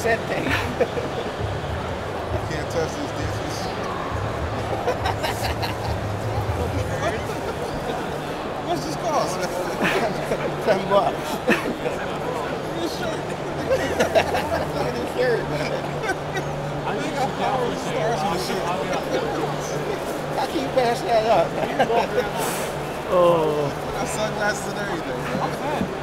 set thing. you can't touch these dishes. What's this cost? Ten bucks. this shirt. Look at this shirt. I think I power stars on shit. How can you pass that up? oh. I got sunglasses and everything. Man. I'm fat.